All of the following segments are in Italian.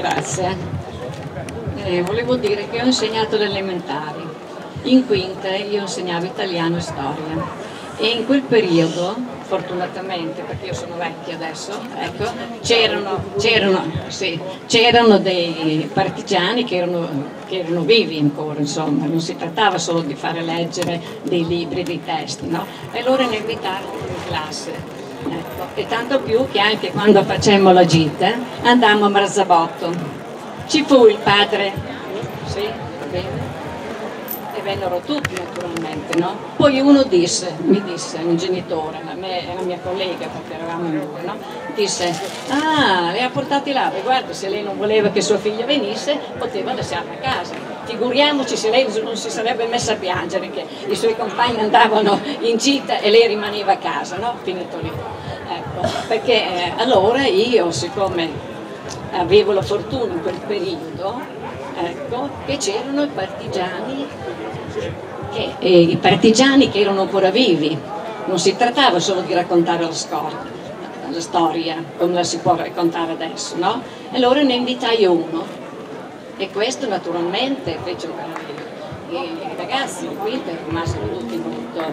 Grazie. Eh, volevo dire che ho insegnato le elementari. In quinta io insegnavo italiano e storia e in quel periodo, fortunatamente, perché io sono vecchia adesso, ecco, c'erano, sì, dei partigiani che erano, che erano, vivi ancora, insomma, non si trattava solo di fare leggere dei libri, dei testi, no? E loro ne invitarono in classe. Ecco. E tanto più che anche quando facemmo la gita andammo a Marzabotto. Ci fu il padre, sì, bene, e vennero tutti naturalmente, no? Poi uno disse, mi disse, un genitore, a me e la mia collega, perché eravamo in due, no? Disse, ah, le ha portati là, guarda, se lei non voleva che sua figlia venisse, poteva lasciarla a casa. Figuriamoci se lei non si sarebbe messa a piangere che i suoi compagni andavano in gita e lei rimaneva a casa, no? Finito lì. Ecco, perché eh, allora io, siccome avevo la fortuna in quel periodo, ecco, che c'erano i partigiani che, eh, i partigiani che erano ancora vivi. Non si trattava solo di raccontare la storia, la storia come la si può raccontare adesso, no? Allora ne invitai uno. E questo naturalmente fece i, i ragazzi qui rimasero tutti molto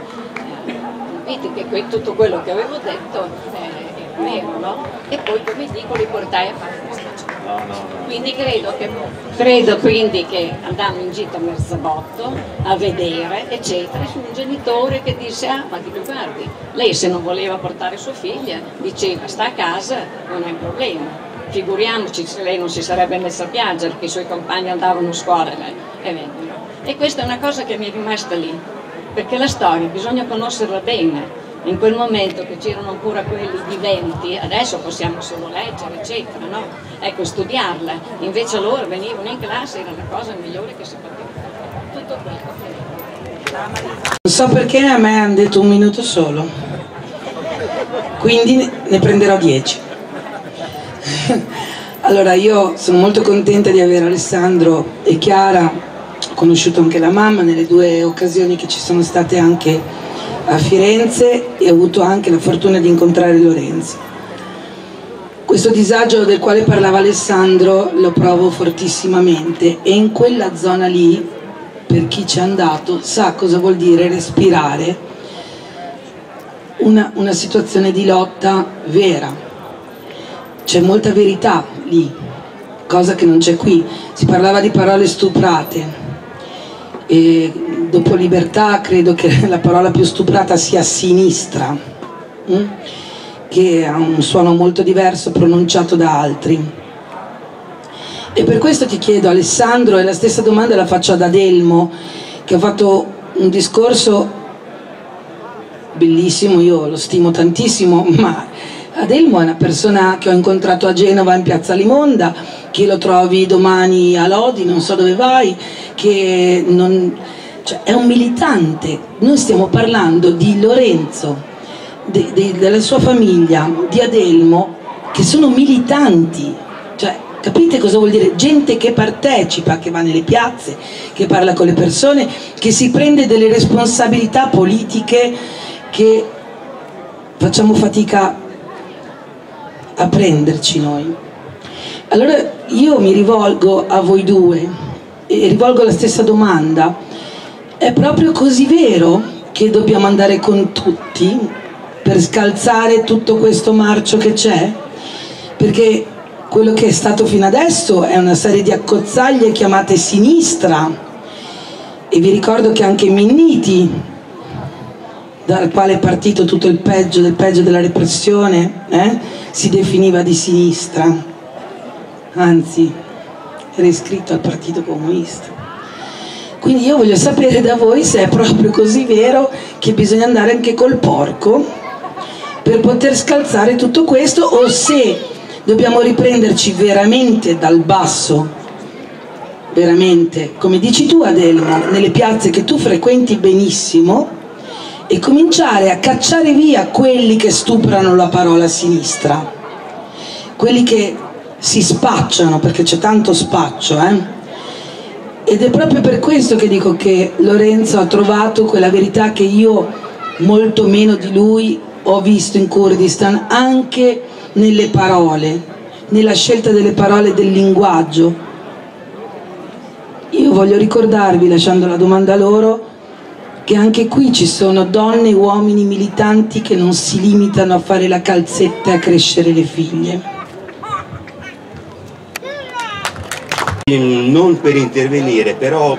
eh, che tutto quello che avevo detto eh, era vero, no? E poi come dico li portai a fare questa No, no, Quindi credo che, credo quindi che andammo in gita a Merzabotto a vedere, eccetera, su un genitore che disse, ah, ma dico, guardi, lei se non voleva portare sua figlia, diceva, sta a casa, non è un problema. Figuriamoci se lei non si sarebbe messa a piangere che i suoi compagni andavano a scuola e, vengono. E questa è una cosa che mi è rimasta lì, perché la storia bisogna conoscerla bene in quel momento che c'erano ancora quelli viventi, adesso possiamo solo leggere, eccetera, no? Ecco, studiarla, invece loro venivano in classe, era la cosa migliore che si poteva fare. Tutto quello. Non so perché a me hanno detto un minuto solo, quindi ne prenderò dieci. Allora io sono molto contenta di avere Alessandro e Chiara, ho conosciuto anche la mamma nelle due occasioni che ci sono state anche a Firenze e ho avuto anche la fortuna di incontrare Lorenzo. Questo disagio del quale parlava Alessandro lo provo fortissimamente e in quella zona lì, per chi ci è andato, sa cosa vuol dire respirare una, una situazione di lotta vera. C'è molta verità lì, cosa che non c'è qui. Si parlava di parole stuprate, e dopo libertà credo che la parola più stuprata sia sinistra, hm? che ha un suono molto diverso pronunciato da altri. E per questo ti chiedo Alessandro, e la stessa domanda la faccio ad Adelmo, che ha fatto un discorso bellissimo, io lo stimo tantissimo, ma Adelmo è una persona che ho incontrato a Genova in piazza Limonda, che lo trovi domani a Lodi, non so dove vai, che non, cioè, è un militante. Noi stiamo parlando di Lorenzo, de, de, della sua famiglia, di Adelmo, che sono militanti. Cioè, capite cosa vuol dire? Gente che partecipa, che va nelle piazze, che parla con le persone, che si prende delle responsabilità politiche che facciamo fatica a prenderci noi. Allora io mi rivolgo a voi due e rivolgo la stessa domanda, è proprio così vero che dobbiamo andare con tutti per scalzare tutto questo marcio che c'è? Perché quello che è stato fino adesso è una serie di accozzaglie chiamate sinistra e vi ricordo che anche Minniti dal quale è partito tutto il peggio del peggio della repressione eh, si definiva di sinistra anzi era iscritto al Partito Comunista. Quindi io voglio sapere da voi se è proprio così vero che bisogna andare anche col porco per poter scalzare tutto questo o se dobbiamo riprenderci veramente dal basso, veramente, come dici tu Adelmo, nelle piazze che tu frequenti benissimo e cominciare a cacciare via quelli che stuprano la parola sinistra, quelli che si spacciano perché c'è tanto spaccio eh? ed è proprio per questo che dico che Lorenzo ha trovato quella verità che io molto meno di lui ho visto in Kurdistan anche nelle parole nella scelta delle parole del linguaggio. Io voglio ricordarvi, lasciando la domanda a loro, che anche qui ci sono donne e uomini militanti che non si limitano a fare la calzetta e a crescere le figlie. Non per intervenire, però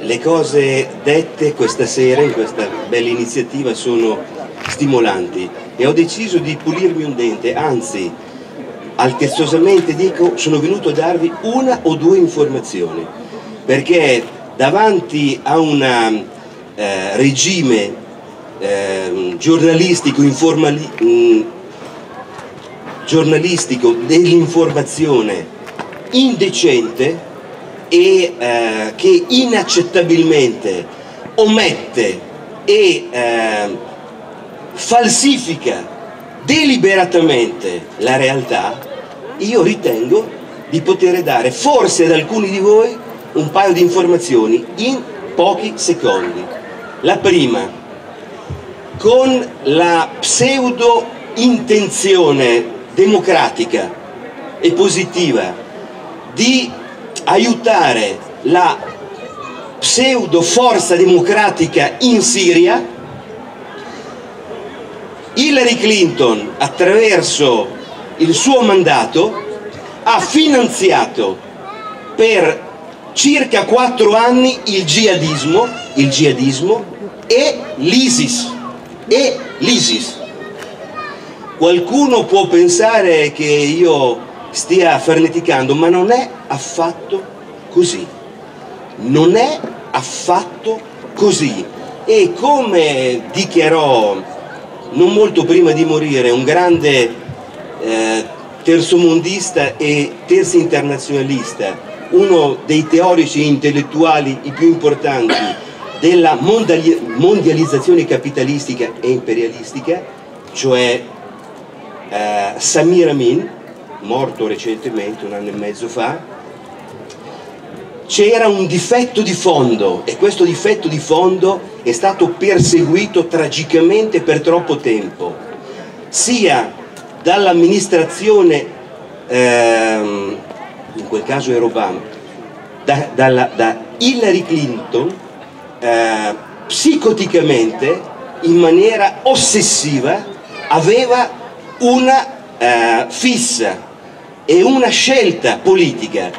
le cose dette questa sera in questa bella iniziativa sono stimolanti e ho deciso di pulirmi un dente, anzi altezosamente dico sono venuto a darvi una o due informazioni perché davanti a un eh, regime eh, giornalistico, mh, mm, giornalistico dell'informazione indecente e eh, che inaccettabilmente omette e eh, falsifica deliberatamente la realtà, io ritengo di poter dare forse ad alcuni di voi un paio di informazioni in pochi secondi. La prima, con la pseudo intenzione democratica e positiva di aiutare la pseudo forza democratica in Siria, Hillary Clinton attraverso il suo mandato ha finanziato per circa quattro anni il jihadismo, il jihadismo e l'ISIS. E l'ISIS. Qualcuno può pensare che io stia farneticando, ma non è affatto così. Non è affatto così. E come dichiarò non molto prima di morire un grande eh, terzomondista e terzo internazionalista, uno dei teorici intellettuali i più importanti della mondializzazione capitalistica e imperialistica, cioè eh, Samir Amin, morto recentemente, un anno e mezzo fa, c'era un difetto di fondo e questo difetto di fondo è stato perseguito tragicamente per troppo tempo, sia dall'amministrazione, ehm, quel caso era Obama, da, dalla, da Hillary Clinton, eh, psicoticamente, in maniera ossessiva, aveva una eh, fissa è una scelta politica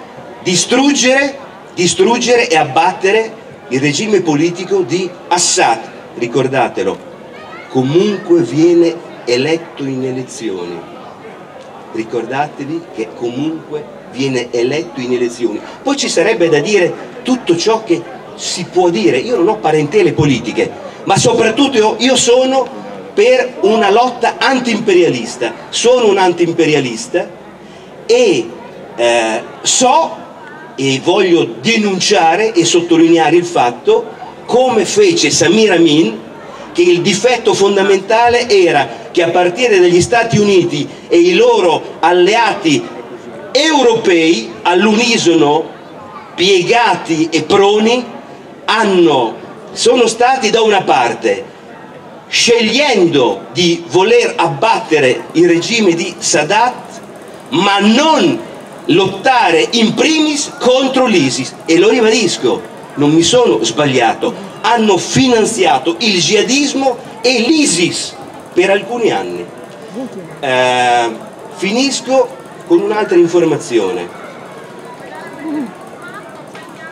distruggere, distruggere e abbattere il regime politico di Assad, ricordatelo, comunque viene eletto in elezioni. Ricordatevi che comunque viene eletto in elezioni. Poi ci sarebbe da dire tutto ciò che si può dire. Io non ho parentele politiche, ma soprattutto io, sono per una lotta anti-imperialista. Sono un anti-imperialista e eh, so e voglio denunciare e sottolineare il fatto come fece Samir Amin che il difetto fondamentale era che a partire dagli Stati Uniti e i loro alleati europei all'unisono piegati e proni hanno, sono stati da una parte scegliendo di voler abbattere il regime di Sadat ma non lottare in primis contro l'ISIS. E lo ribadisco, non mi sono sbagliato, hanno finanziato il jihadismo e l'ISIS per alcuni anni. Eh, finisco con un'altra informazione.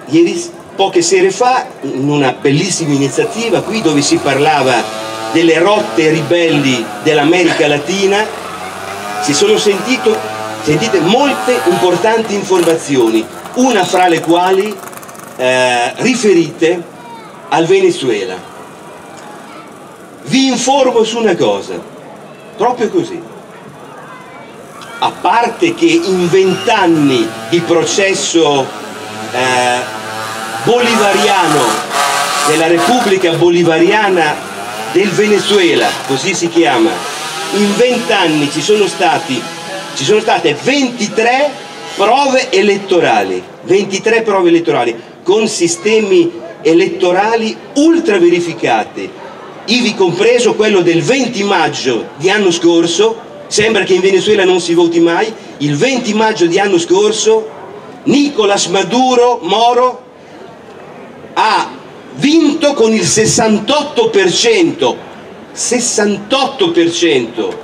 Ieri, poche sere fa, in una bellissima iniziativa qui dove si parlava delle rotte ribelli dell'America Latina, si sono sentito sentite molte importanti informazioni, una fra le quali eh, riferite al Venezuela. Vi informo su una cosa, proprio così. A parte che in vent'anni di processo eh, bolivariano della Repubblica Bolivariana del Venezuela, così si chiama, in vent'anni ci ci sono state 23 prove elettorali, 23 prove elettorali con sistemi elettorali ultra verificati, ivi compreso quello del 20 maggio di anno scorso, sembra che in Venezuela non si voti mai, il 20 maggio di anno scorso Nicolas Maduro Moro ha vinto con il 68%, 68%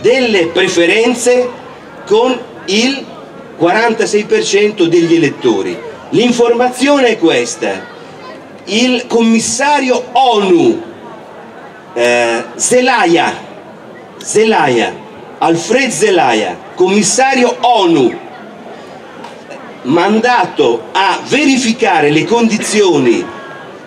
delle preferenze con il 46% degli elettori. L'informazione è questa. Il commissario ONU eh, Zelaya, Zelaya, Alfred Zelaya, commissario ONU, mandato a verificare le condizioni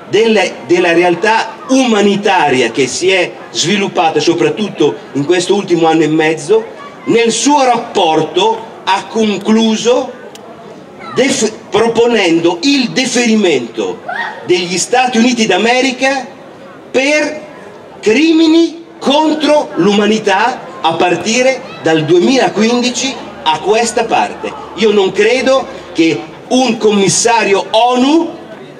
delle, della realtà umanitaria che si è sviluppata soprattutto in questo ultimo anno e mezzo, nel suo rapporto ha concluso proponendo il deferimento degli Stati Uniti d'America per crimini contro l'umanità a partire dal 2015 a questa parte. Io non credo che un commissario ONU,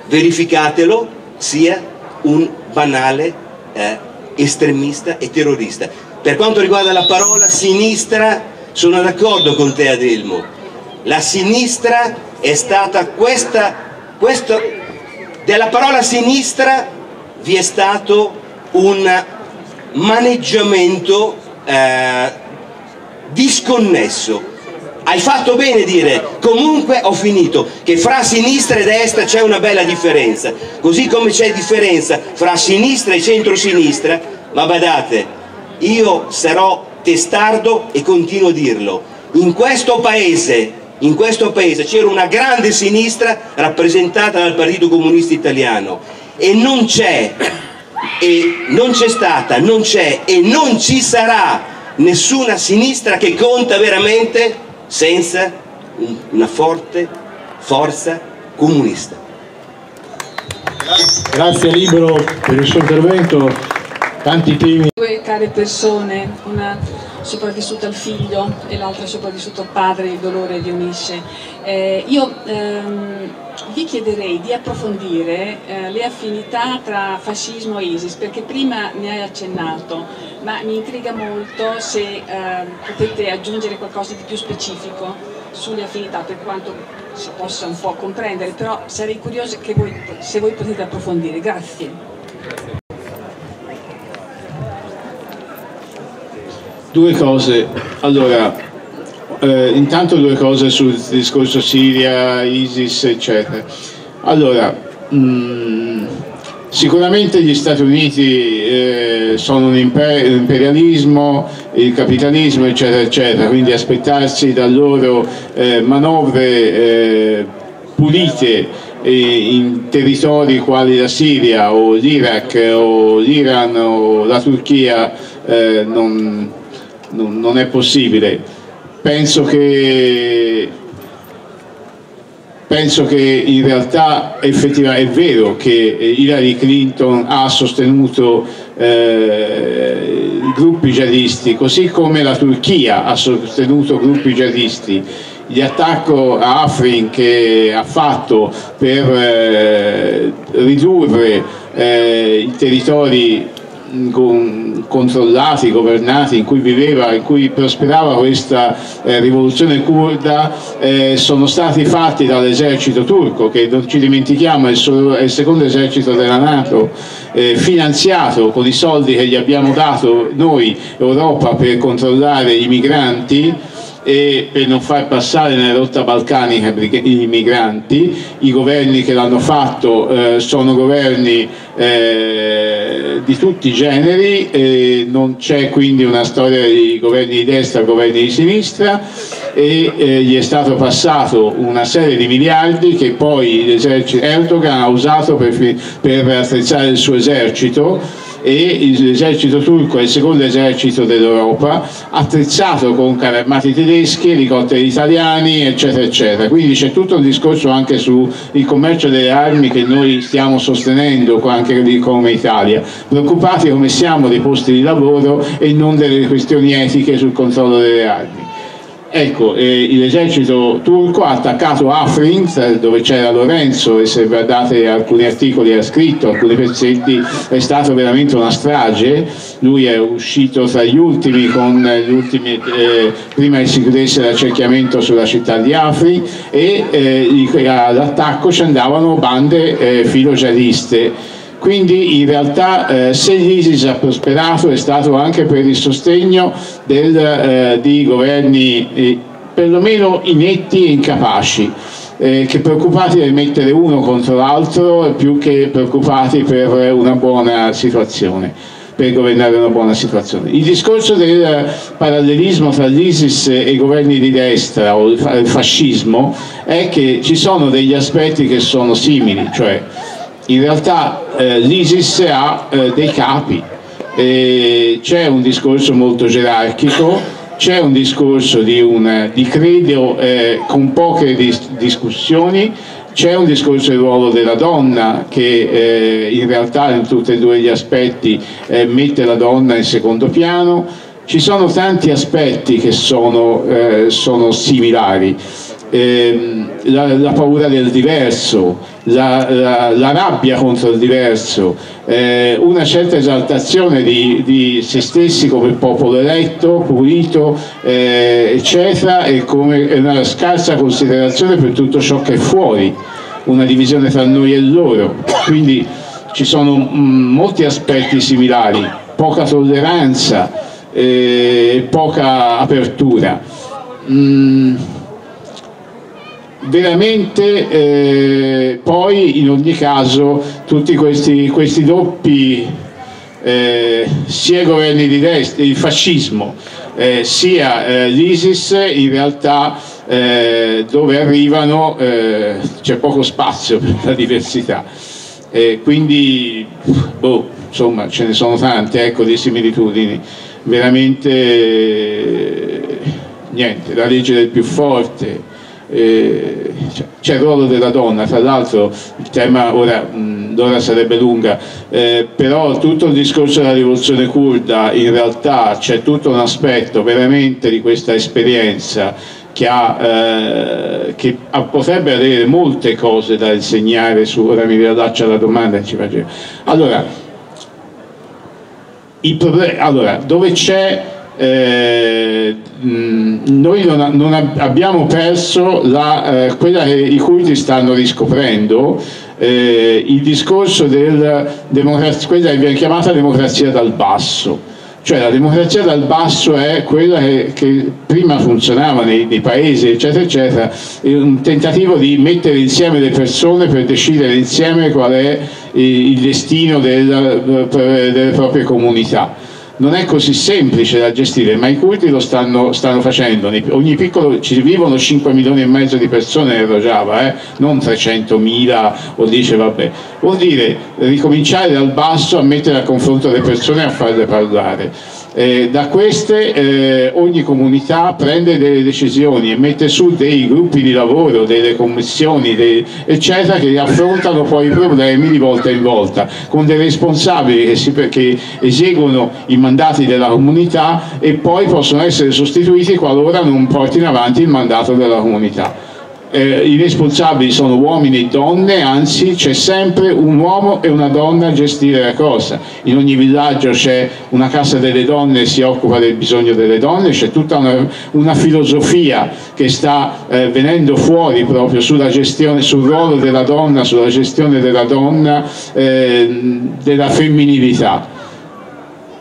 verificatelo, sia un banale eh, estremista e terrorista. Per quanto riguarda la parola sinistra, sono d'accordo con te Adelmo. La sinistra è stata questa, questo, della parola sinistra vi è stato un maneggiamento eh, disconnesso. Hai fatto bene dire comunque ho finito che fra sinistra e destra c'è una bella differenza. Così come c'è differenza fra sinistra e centrosinistra ma badate io sarò testardo e continuo a dirlo. In questo paese in questo paese c'era una grande sinistra rappresentata dal Partito Comunista Italiano e non c'è e non c'è stata, non c'è e non ci sarà nessuna sinistra che conta veramente senza una forte forza comunista. Grazie Libero per il suo intervento, tanti temi. Due care persone, una sopravvissuta al figlio e l'altra sopravvissuta al padre, il dolore vi unisce. Eh, io ehm, vi chiederei di approfondire eh, le affinità tra fascismo e ISIS, perché prima ne hai accennato, ma mi intriga molto se eh, potete aggiungere qualcosa di più specifico sulle affinità, per quanto si possa un po' comprendere, però sarei curiosa voi, se voi potete approfondire. Grazie. Due cose. Allora, eh, intanto due cose sul discorso Siria, ISIS, eccetera. Allora, mh, mm, sicuramente gli Stati Uniti eh, sono un, imper imperialismo, il capitalismo, eccetera, eccetera, quindi aspettarsi da loro eh, manovre eh, pulite in territori quali la Siria o l'Iraq o l'Iran o la Turchia eh, non, non, non è possibile. Penso che, penso che in realtà effettivamente è vero che Hillary Clinton ha sostenuto eh, gruppi jihadisti, così come la Turchia ha sostenuto gruppi jihadisti. Gli attacchi a Afrin che ha fatto per eh, ridurre eh, i territori con, controllati, governati, in cui viveva, in cui prosperava questa eh, rivoluzione kurda eh, sono stati fatti dall'esercito turco, che non ci dimentichiamo è il, solo, è il secondo esercito della Nato, eh, finanziato con i soldi che gli abbiamo dato noi, Europa, per controllare i migranti e per non far passare nella rotta balcanica i migranti, i governi che l'hanno fatto eh, sono governi eh, di tutti i generi, eh, non c'è quindi una storia di governi di destra, governi di sinistra e eh, gli è stato passato una serie di miliardi che poi Erdogan ha usato per, per attrezzare il suo esercito e l'esercito turco è il secondo esercito dell'Europa, attrezzato con carri armati tedeschi, elicotteri italiani, eccetera, eccetera. Quindi c'è tutto un discorso anche sul commercio delle armi che noi stiamo sostenendo anche come Italia, preoccupati come siamo dei posti di lavoro e non delle questioni etiche sul controllo delle armi. Ecco, eh, l'esercito turco ha attaccato Afrin, dove c'era Lorenzo, e se guardate alcuni articoli ha scritto, alcuni pezzetti, è stata veramente una strage. Lui è uscito tra gli ultimi, con gli ultimi eh, prima che si chiudesse l'accerchiamento sulla città di Afrin, e eh, all'attacco ci andavano bande eh, quindi in realtà eh, se l'ISIS ha prosperato è stato anche per il sostegno del, eh, di governi eh, perlomeno inetti e incapaci, eh, che preoccupati di mettere uno contro l'altro più che preoccupati per una buona situazione per governare una buona situazione. Il discorso del parallelismo tra l'ISIS e i governi di destra o il fascismo è che ci sono degli aspetti che sono simili, cioè in realtà eh, l'ISIS ha eh, dei capi, c'è un discorso molto gerarchico, c'è un discorso di, un, di credo eh, con poche dis discussioni, c'è un discorso del ruolo della donna che eh, in realtà in tutti e due gli aspetti eh, mette la donna in secondo piano, ci sono tanti aspetti che sono, sono similari. Ehm, la, la, paura del diverso, la, la, la rabbia contro il diverso, eh, una certa esaltazione di, di, se stessi come popolo eletto, pulito, eh, eccetera, e come una scarsa considerazione per tutto ciò che è fuori, una divisione tra noi e loro. Quindi ci sono mm, molti aspetti similari, poca tolleranza, eh, poca apertura. Mm, veramente eh, poi in ogni caso tutti questi, questi doppi eh, sia i governi di destra, il fascismo eh, sia eh, l'ISIS in realtà eh, dove arrivano eh, c'è poco spazio per la diversità. Quindi boh, insomma ce ne sono tante ecco, di similitudini. Veramente niente, la legge del più forte eh, c'è il ruolo della donna, tra l'altro il tema ora, l'ora sarebbe lunga, eh, però tutto il discorso della rivoluzione kurda in realtà c'è tutto un aspetto veramente di questa esperienza che, ha, eh, che potrebbe avere molte cose da insegnare su, ora mi riallaccio alla domanda e ci faccio. Allora, allora dove c'è eh, noi non, non, abbiamo perso la, eh, quella che i culti stanno riscoprendo, eh, il discorso del quella che viene chiamata democrazia dal basso. Cioè la democrazia dal basso è quella che, che prima funzionava nei, nei, paesi, eccetera, eccetera, un tentativo di mettere insieme le persone per decidere insieme qual è il destino del, delle proprie comunità non è così semplice da gestire, ma i culti lo stanno, stanno facendo. Ogni piccolo ci vivono 5 milioni e mezzo di persone nel Rojava, eh? non 300 mila o dice vabbè. Vuol dire ricominciare dal basso a mettere a confronto le persone e a farle parlare. Eh, da queste eh, ogni comunità prende delle decisioni e mette su dei gruppi di lavoro, delle commissioni, dei, eccetera, che affrontano poi i problemi di volta in volta, con dei responsabili che, si, che eseguono i mandati della comunità e poi possono essere sostituiti qualora non portino avanti il mandato della comunità eh, i responsabili sono uomini e donne, anzi c'è sempre un uomo e una donna a gestire la cosa. In ogni villaggio c'è una casa delle donne che si occupa del bisogno delle donne, c'è tutta una, una, filosofia che sta eh, venendo fuori proprio sulla gestione, sul ruolo della donna, sulla gestione della donna, eh, della femminilità.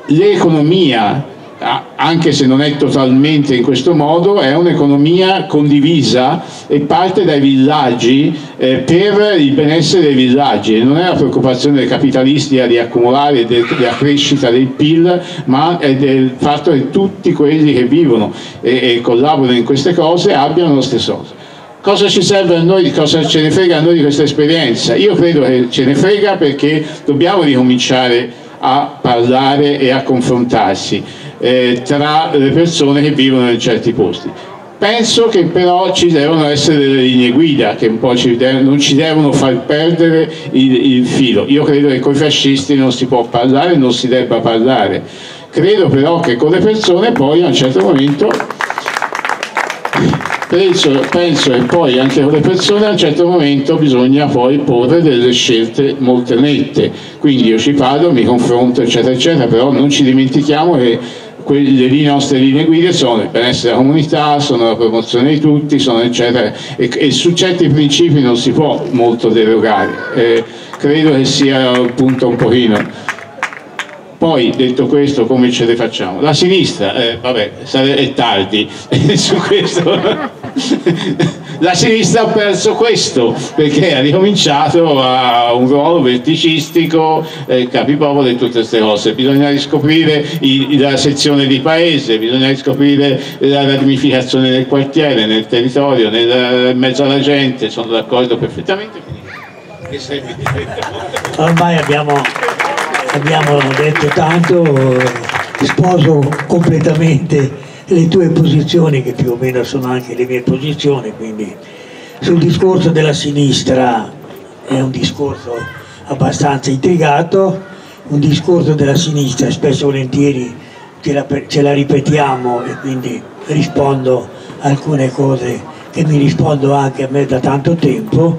L'economia anche se non è totalmente in questo modo, è un'economia condivisa e parte dai villaggi eh, per il benessere dei villaggi. Non è la preoccupazione dei capitalisti di accumulare la crescita del PIL, ma è del fatto che tutti quelli che vivono e, e collaborano in queste cose abbiano lo stesso cosa. Cosa ci serve a noi, cosa ce ne frega a noi di questa esperienza? Io credo che ce ne frega perché dobbiamo ricominciare a parlare e a confrontarsi eh, tra le persone che vivono in certi posti. Penso che però ci devono essere delle linee guida che un po' ci non ci devono far perdere il, il filo. Io credo che con i fascisti non si può parlare, non si debba parlare. Credo però che con le persone poi a un certo momento penso, penso e poi anche con le persone a un certo momento bisogna poi porre delle scelte molto nette, quindi io ci parlo, mi confronto eccetera eccetera, però non ci dimentichiamo che le nostre linee guida sono il benessere della comunità, sono la promozione di tutti, sono eccetera e, e su certi principi non si può molto derogare, eh, credo che sia appunto un pochino poi, detto questo, come ce le facciamo? La sinistra, eh, vabbè, è tardi su questo. La sinistra ha perso questo perché ha ricominciato a un ruolo verticistico, eh, capipopolo e tutte queste cose. Bisogna riscoprire i, la sezione di paese, bisogna riscoprire la ramificazione del quartiere, nel territorio, nel, in mezzo alla gente. Sono d'accordo perfettamente. Ormai abbiamo abbiamo detto tanto, sposo completamente le tue posizioni che più o meno sono anche le mie posizioni, quindi sul discorso della sinistra è un discorso abbastanza intrigato, un discorso della sinistra spesso e volentieri ce la, ce la ripetiamo e quindi rispondo alcune cose che mi rispondo anche a me da tanto tempo.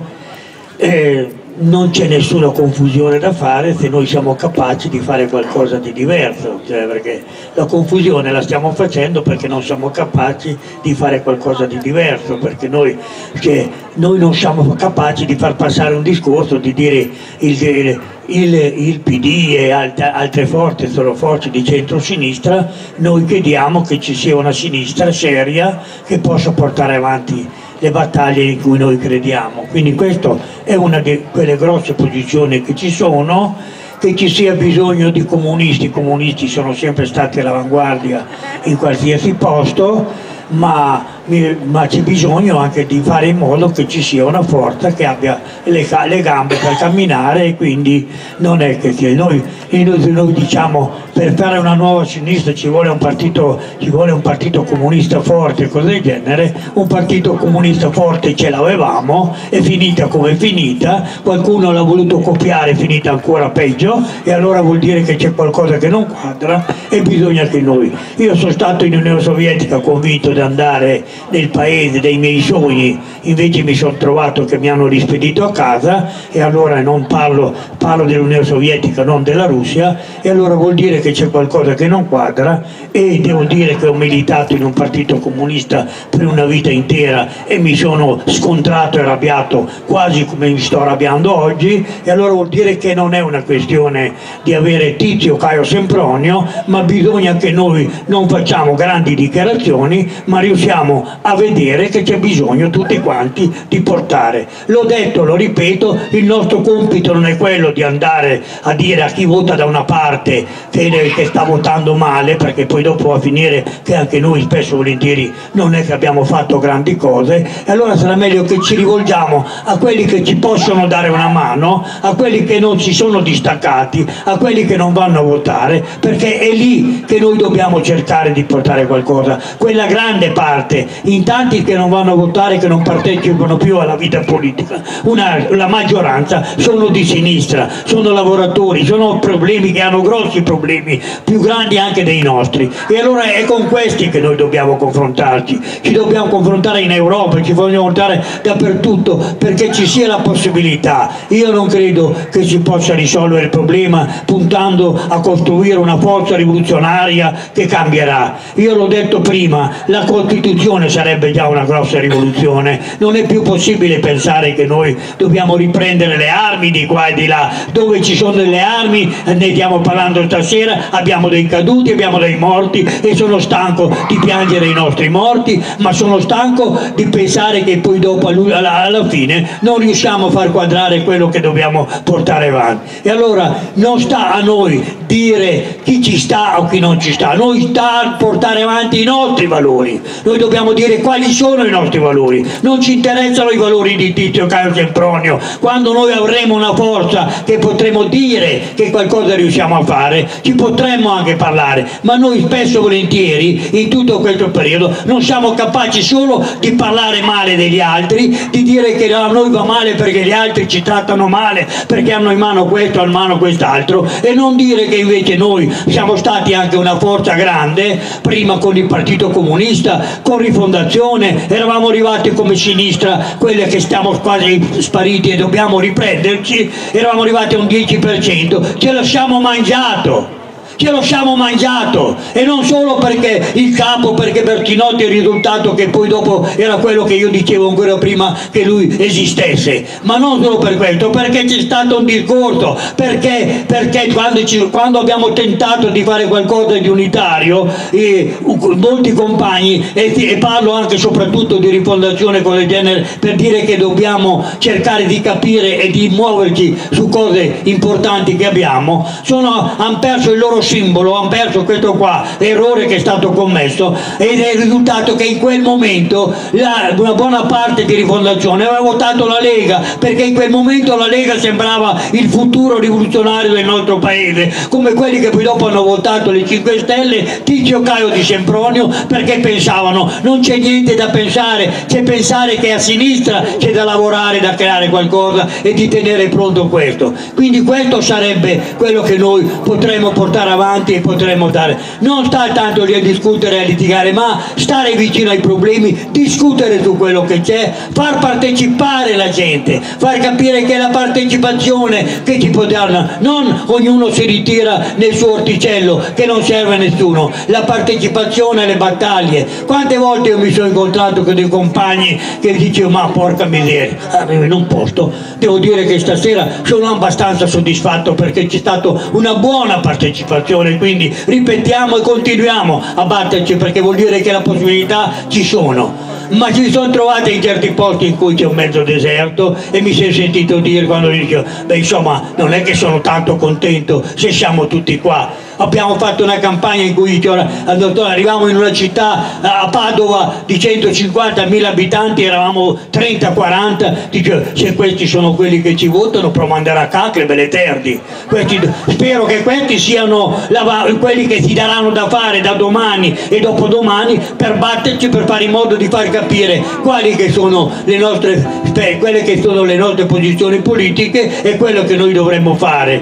Eh, non c'è nessuna confusione da fare se noi siamo capaci di fare qualcosa di diverso, cioè perché la confusione la stiamo facendo perché non siamo capaci di fare qualcosa di diverso, perché noi, cioè, noi non siamo capaci di far passare un discorso, di dire il, il, il PD e altre, altre forze sono forze di centro-sinistra, noi chiediamo che ci sia una sinistra seria che possa portare avanti le battaglie in cui noi crediamo. Quindi questa è una di quelle grosse posizioni che ci sono, che ci sia bisogno di comunisti, i comunisti sono sempre stati all'avanguardia in qualsiasi posto, ma, ma c'è bisogno anche di fare in modo che ci sia una forza che abbia le, le gambe per camminare e quindi non è che. Noi, noi, noi, diciamo per fare una nuova sinistra ci vuole un partito, vuole un partito comunista forte e cose del genere, un partito comunista forte ce l'avevamo, è finita come è finita, qualcuno l'ha voluto copiare, è finita ancora peggio e allora vuol dire che c'è qualcosa che non quadra e bisogna che noi. Io sono stato in Unione Sovietica convinto ad andare nel paese dei miei sogni, invece mi sono trovato che mi hanno rispedito a casa e allora non parlo, parlo dell'Unione Sovietica, non della Russia, e allora vuol dire che c'è qualcosa che non quadra e devo dire che ho militato in un partito comunista per una vita intera e mi sono scontrato e arrabbiato quasi come mi sto arrabbiando oggi e allora vuol dire che non è una questione di avere Tizio, Caio, Sempronio, ma bisogna che noi non facciamo grandi dichiarazioni, ma riusciamo a vedere che c'è bisogno tutti quanti di portare. L'ho detto, lo ripeto, il nostro compito non è quello di andare a dire a chi vota da una parte che, che sta votando male, perché poi dopo va a finire che anche noi spesso e volentieri non è che abbiamo fatto grandi cose, e allora sarà meglio che ci rivolgiamo a quelli che ci possono dare una mano, a quelli che non si sono distaccati, a quelli che non vanno a votare, perché è lì che noi dobbiamo cercare di portare qualcosa. Quella grande parte, in tanti che non vanno a votare, che non partecipano più alla vita politica, Una, la maggioranza sono di sinistra, sono lavoratori, sono problemi che hanno grossi problemi, più grandi anche dei nostri e allora è con questi che noi dobbiamo confrontarci, ci dobbiamo confrontare in Europa, ci vogliamo confrontare dappertutto perché ci sia la possibilità. Io non credo che si possa risolvere il problema puntando a costruire una forza rivoluzionaria che cambierà. Io l'ho detto prima, la Costituzione sarebbe già una grossa rivoluzione, non è più possibile pensare che noi dobbiamo riprendere le armi di qua e di là, dove ci sono delle armi, ne stiamo parlando stasera, abbiamo dei caduti, abbiamo dei morti e sono stanco di piangere i nostri morti, ma sono stanco di pensare che poi dopo alla fine non riusciamo a far quadrare quello che dobbiamo portare avanti. E allora non sta a noi dire chi ci sta o chi non ci sta, noi sta a portare avanti i nostri valori, noi dobbiamo dire quali sono i nostri valori, non ci interessano i valori di Tizio Caio Sempronio, quando noi avremo una forza che potremo dire che qualcosa riusciamo a fare, ci potremmo anche parlare, ma noi spesso e volentieri in tutto questo periodo non siamo capaci solo di parlare male degli altri, di dire che a noi va male perché gli altri ci trattano male, perché hanno in mano questo, hanno in mano quest'altro, e non dire che invece noi siamo stati anche una forza grande, prima con il Partito Comunista, con Riforma rifondazione, eravamo arrivati come sinistra, quelle che stiamo quasi spariti e dobbiamo riprenderci, eravamo arrivati a un 10%, ce lo siamo mangiato ce lo siamo mangiato. E non solo perché il capo, perché Bertinotti è il risultato che poi dopo era quello che io dicevo ancora prima che lui esistesse, ma non solo per questo, perché c'è stato un discorso, perché, perché quando, ci, quando, abbiamo tentato di fare qualcosa di unitario, eh, molti compagni, e, e, parlo anche soprattutto di rifondazione con le genere, per dire che dobbiamo cercare di capire e di muoverci su cose importanti che abbiamo, hanno perso il loro simbolo, hanno perso questo qua, errore che è stato commesso ed è il risultato che in quel momento la, una buona parte di rifondazione aveva votato la Lega perché in quel momento la Lega sembrava il futuro rivoluzionario del nostro paese, come quelli che poi dopo hanno votato le 5 Stelle, Tizio Caio di Sempronio, perché pensavano non c'è niente da pensare, c'è pensare che a sinistra c'è da lavorare, da creare qualcosa e di tenere pronto questo. Quindi questo sarebbe quello che noi potremmo portare avanti avanti e potremmo dare. Non stare tanto lì a discutere e a litigare, ma stare vicino ai problemi, discutere su quello che c'è, far partecipare la gente, far capire che è la partecipazione che ci può dare, non ognuno si ritira nel suo orticello che non serve a nessuno, la partecipazione alle battaglie. Quante volte io mi sono incontrato con dei compagni che dicevano ma porca miseria, arrivo in un posto, devo dire che stasera sono abbastanza soddisfatto perché c'è stata una buona partecipazione situazione, quindi ripetiamo e continuiamo a batterci perché vuol dire che le possibilità ci sono. Ma ci sono trovate in certi posti in cui c'è un mezzo deserto e mi si è sentito dire quando dicevo, beh insomma non è che sono tanto contento se siamo tutti qua abbiamo fatto una campagna in cui arrivavamo in una città a Padova di 150.000 abitanti eravamo 30-40 dice se questi sono quelli che ci votano però manderà cacle belle terdi questi, spero che questi siano la, quelli che si daranno da fare da domani e dopodomani per batterci per fare in modo di far capire quali che sono le nostre quelle che sono le nostre posizioni politiche e quello che noi dovremmo fare.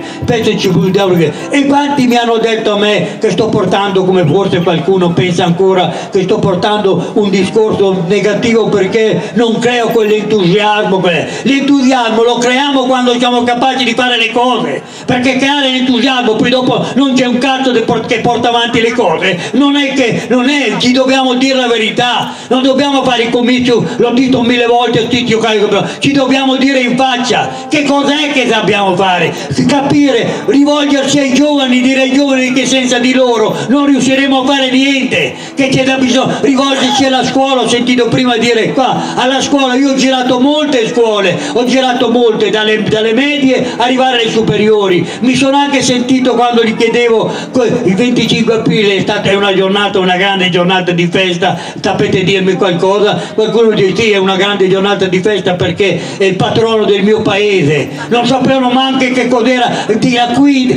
E quanti mi hanno detto a me che sto portando come forse qualcuno pensa ancora che sto portando un discorso negativo perché non creo quell'entusiasmo l'entusiasmo lo creiamo quando siamo capaci di fare le cose perché creare l'entusiasmo poi dopo non c'è un cazzo che porta avanti le cose. Non è che non è ci dobbiamo dire la verità non dobbiamo fare il comizio l'ho detto mille volte ci dobbiamo dire in faccia che cos'è che dobbiamo fare. Capire rivolgersi ai giovani dire ai giovani che senza di loro non riusciremo a fare niente. Che c'è da bisogno rivolgersi alla scuola ho sentito prima dire qua alla scuola io ho girato molte scuole ho girato molte dalle, dalle medie arrivare alle superiori. Mi sono anche sentito quando gli chiedevo il 25 aprile è stata una giornata una grande giornata di festa sapete dirmi qualcosa? Qualcuno dice sì è una grande giornata di festa perché è il patrono del mio paese. Non sapevano neanche che cos'era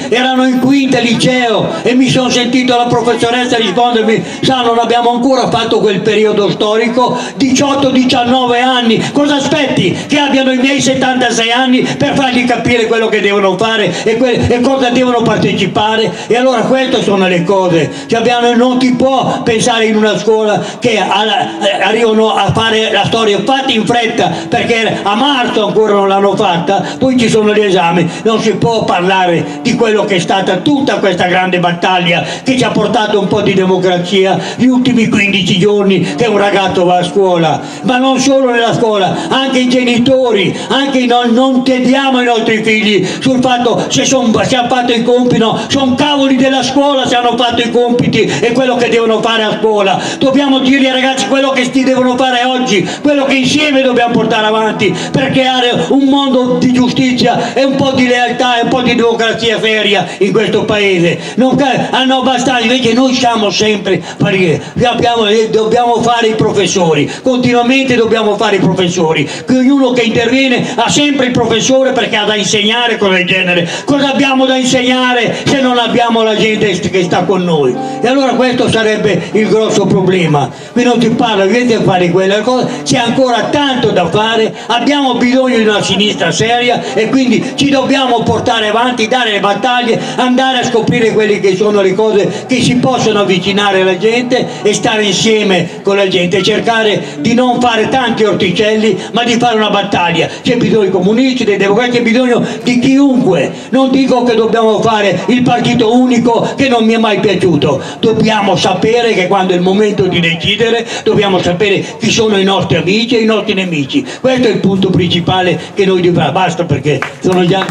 erano in quinta liceo e mi sono sentito la professoressa rispondermi sa non abbiamo ancora fatto quel periodo storico 18-19 anni. Cosa aspetti? Che abbiano i miei 76 anni per fargli capire quello che devono fare e, e cosa devono partecipare? E allora queste sono le cose abbiamo, non si può pensare in una scuola che alla, arrivano a fare la storia fatti in fretta perché a marzo ancora non l'hanno fatta poi ci sono gli esami. Non si può parlare di quello che è stata tutta questa grande battaglia che ci ha portato un po' di democrazia gli ultimi 15 giorni che un ragazzo va a scuola. Ma non solo nella scuola anche i genitori anche i non, non tediamo ai nostri figli sul fatto se, son, se hanno fatto i compiti no, sono cavoli della scuola se hanno fatto i compiti e quello che devono fare a scuola. Dobbiamo dirgli ai ragazzi quello che si devono fare oggi quello che insieme dobbiamo portare avanti per creare un mondo di giustizia e un po' di lealtà e un po' di democrazia seria in questo paese non hanno abbastanza, invece noi siamo sempre, abbiamo, dobbiamo fare i professori, continuamente dobbiamo fare i professori, che ognuno che interviene ha sempre il professore perché ha da insegnare cosa del genere, cosa abbiamo da insegnare se non abbiamo la gente che sta con noi? E allora questo sarebbe il grosso problema, qui non si parla, vedete a fare quella cosa, c'è ancora tanto da fare, abbiamo bisogno di una sinistra seria e quindi ci dobbiamo portare avanti, dare le battaglie, andare a scoprire quelle che sono le cose che si possono avvicinare alla gente e stare insieme con la gente, cercare di non fare tanti orticelli ma di fare una battaglia. C'è bisogno dei comunisti, dei democratici, c'è bisogno di chiunque. Non dico che dobbiamo fare il partito unico che non mi è mai piaciuto, dobbiamo sapere che quando è il momento di decidere dobbiamo sapere chi sono i nostri amici e i nostri nemici. Questo è il punto principale che noi dobbiamo. Basta perché sono già...